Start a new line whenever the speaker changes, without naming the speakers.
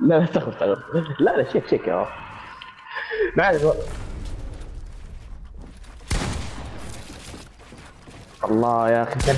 لا لا استغفر الله لا لا شيك شيك يا معلش الله يا أخي. كان